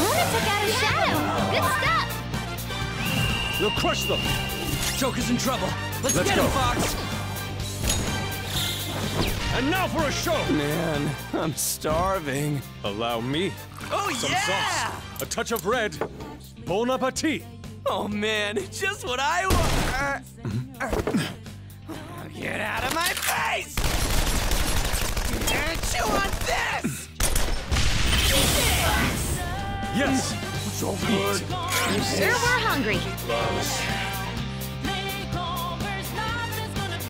took out a shadow. Good stuff. We'll crush them. Joker's in trouble. Let's, Let's get go. him, Fox. And now for a show. Man, I'm starving. Allow me. Oh, Some yeah! sauce. A touch of red. Bon appetit. Oh man, just what I want. Uh, uh, uh, get out of my face! Yes. Sure, we're hungry.